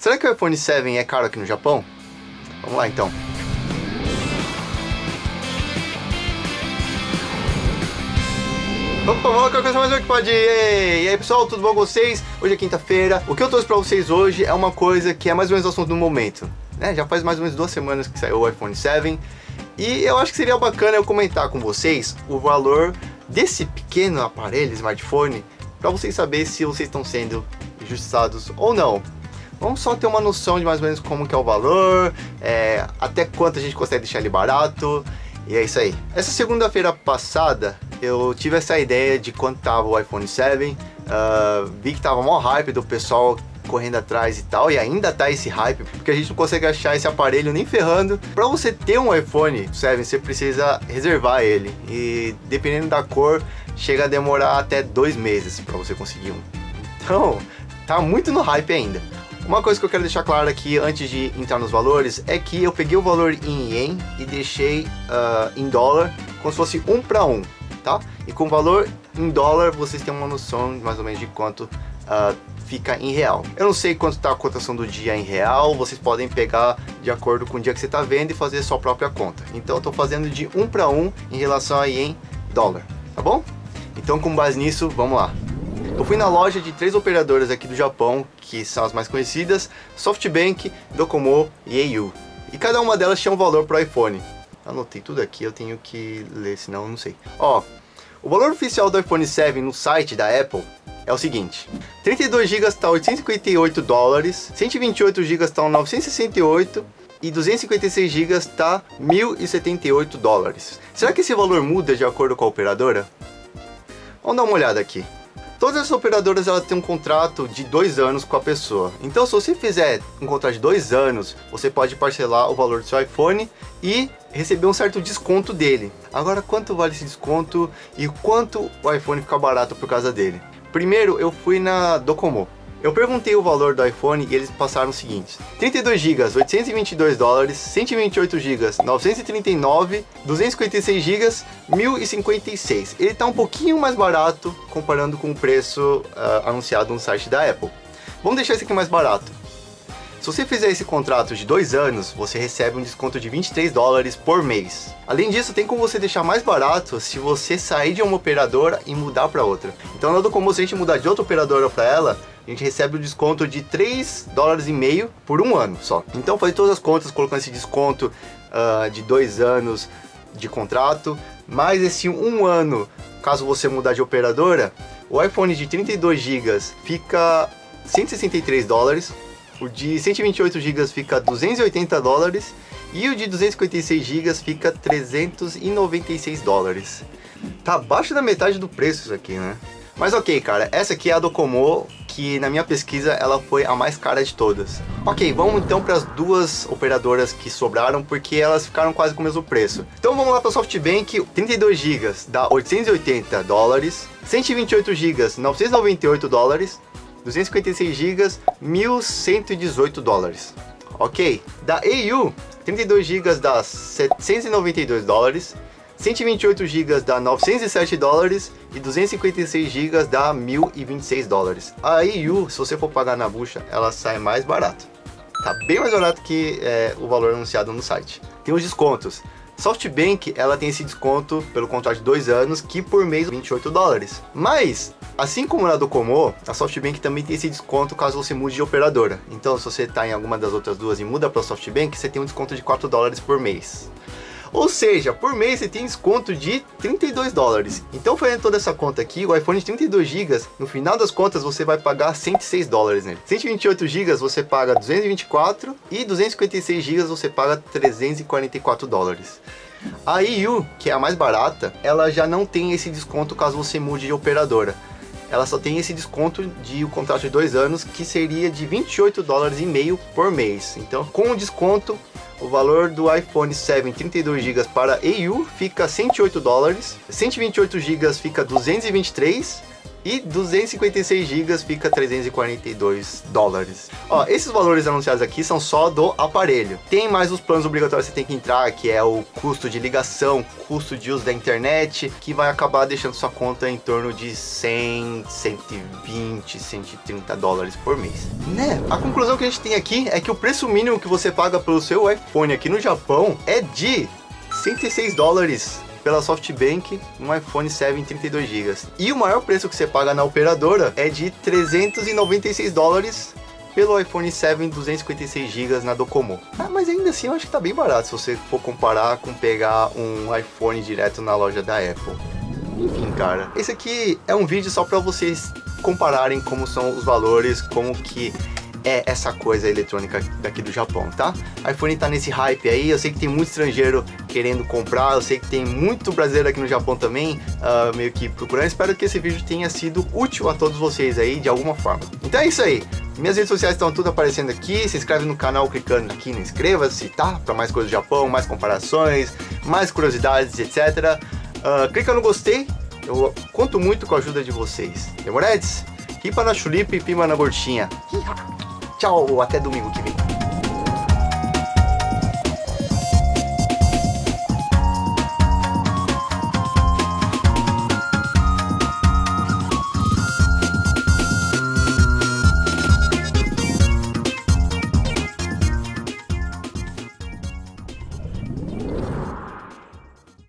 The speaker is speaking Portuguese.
Será que o iPhone 7 é caro aqui no Japão? Vamos lá então. Opa, vamos lá, coisa mais que pode. E aí pessoal, tudo bom com vocês? Hoje é quinta-feira. O que eu trouxe pra vocês hoje é uma coisa que é mais ou menos o assunto do momento. Né? Já faz mais ou menos duas semanas que saiu o iPhone 7 e eu acho que seria bacana eu comentar com vocês o valor desse pequeno aparelho, smartphone, para vocês saberem se vocês estão sendo injustiçados ou não. Vamos só ter uma noção de mais ou menos como que é o valor, é, até quanto a gente consegue deixar ele barato, e é isso aí. Essa segunda-feira passada, eu tive essa ideia de quanto tava o iPhone 7, uh, ah, vi que tava mó hype do pessoal correndo atrás e tal, e ainda tá esse hype, porque a gente não consegue achar esse aparelho nem ferrando. Para você ter um iPhone 7, você precisa reservar ele, e dependendo da cor, chega a demorar até dois meses para você conseguir um. Então, tá muito no hype ainda. Uma coisa que eu quero deixar claro aqui antes de entrar nos valores é que eu peguei o valor em ien e deixei uh, em dólar como se fosse um para um, tá? E com o valor em dólar vocês têm uma noção mais ou menos de quanto uh, fica em real. Eu não sei quanto está a cotação do dia em real, vocês podem pegar de acordo com o dia que você está vendo e fazer sua própria conta. Então eu estou fazendo de um para um em relação a em dólar, tá bom? Então com base nisso, vamos lá. Eu fui na loja de três operadoras aqui do Japão, que são as mais conhecidas, SoftBank, Docomo e au. E cada uma delas tinha um valor para o iPhone. Anotei tudo aqui, eu tenho que ler, senão eu não sei. Ó, o valor oficial do iPhone 7 no site da Apple é o seguinte: 32 GB está 858 dólares, 128 GB está 968 e 256 GB está 1078 dólares. Será que esse valor muda de acordo com a operadora? Vamos dar uma olhada aqui. Todas as operadoras elas têm um contrato de dois anos com a pessoa. Então, se você fizer um contrato de dois anos, você pode parcelar o valor do seu iPhone e receber um certo desconto dele. Agora, quanto vale esse desconto e quanto o iPhone fica barato por causa dele? Primeiro, eu fui na Docomo. Eu perguntei o valor do iPhone e eles passaram o seguinte: 32 GB, 822 dólares, 128 GB, 939, 256 GB, 1056. Ele está um pouquinho mais barato comparando com o preço uh, anunciado no site da Apple. Vamos deixar esse aqui mais barato. Se você fizer esse contrato de dois anos, você recebe um desconto de 23 dólares por mês. Além disso, tem como você deixar mais barato se você sair de uma operadora e mudar para outra. Então, na como se a gente mudar de outra operadora para ela, a gente recebe o desconto de 3 dólares e meio por um ano só. Então, faz todas as contas colocando esse desconto uh, de dois anos de contrato, mais esse um ano, caso você mudar de operadora, o iPhone de 32 GB fica 163 dólares o de 128 GB fica 280 dólares e o de 256 GB fica 396 dólares. Tá abaixo da metade do preço isso aqui, né? Mas ok, cara, essa aqui é a Docomo, que na minha pesquisa ela foi a mais cara de todas. Ok, vamos então para as duas operadoras que sobraram, porque elas ficaram quase com o mesmo preço. Então vamos lá para o SoftBank, 32 GB dá 880 dólares, 128 GB 998 dólares, 256 GB, 1.118 dólares. Ok, da AU, 32 GB dá 792 dólares, 128 GB dá 907 dólares e 256 GB dá 1.026 dólares. A EU, se você for pagar na bucha, ela sai mais barato. Tá bem mais barato que é, o valor anunciado no site. Tem os descontos. SoftBank, ela tem esse desconto pelo contrato de dois anos, que por mês 28 dólares. Mas Assim como na Docomo, a SoftBank também tem esse desconto caso você mude de operadora. Então, se você está em alguma das outras duas e muda para a SoftBank, você tem um desconto de 4 dólares por mês. Ou seja, por mês você tem desconto de 32 dólares. Então, fazendo toda essa conta aqui, o iPhone de 32 GB, no final das contas você vai pagar 106 dólares nele. 128 GB você paga 224 e 256 GB você paga 344 dólares. A EU, que é a mais barata, ela já não tem esse desconto caso você mude de operadora ela só tem esse desconto de o um contrato de dois anos, que seria de 28 dólares e meio por mês. Então, com o desconto, o valor do iPhone 7 32 GB para EU fica 108 dólares, 128 GB fica 223 e 256 GB fica 342 dólares. Ó, esses valores anunciados aqui são só do aparelho. Tem mais os planos obrigatórios que você tem que entrar, que é o custo de ligação, custo de uso da internet, que vai acabar deixando sua conta em torno de 100, 120, 130 dólares por mês. Né? A conclusão que a gente tem aqui é que o preço mínimo que você paga pelo seu iPhone aqui no Japão é de 106 dólares pela SoftBank um iPhone 7 32 GB. E o maior preço que você paga na operadora é de 396 dólares pelo iPhone 7 256 GB na Docomo. Ah, mas ainda assim eu acho que tá bem barato se você for comparar com pegar um iPhone direto na loja da Apple. Enfim, cara, esse aqui é um vídeo só para vocês compararem como são os valores, como que é essa coisa eletrônica daqui do Japão, tá? IPhone tá nesse hype aí, eu sei que tem muito estrangeiro querendo comprar, eu sei que tem muito brasileiro aqui no Japão também, uh, meio que procurando. Espero que esse vídeo tenha sido útil a todos vocês aí, de alguma forma. Então é isso aí. Minhas redes sociais estão tudo aparecendo aqui, se inscreve no canal clicando aqui no inscreva-se, tá? Para mais coisas do Japão, mais comparações, mais curiosidades, etc. Uh, ah, clica no gostei, eu conto muito com a ajuda de vocês. Demoredes? Ripa na chulipa e pima na gortinha. Tchau, até domingo que vem.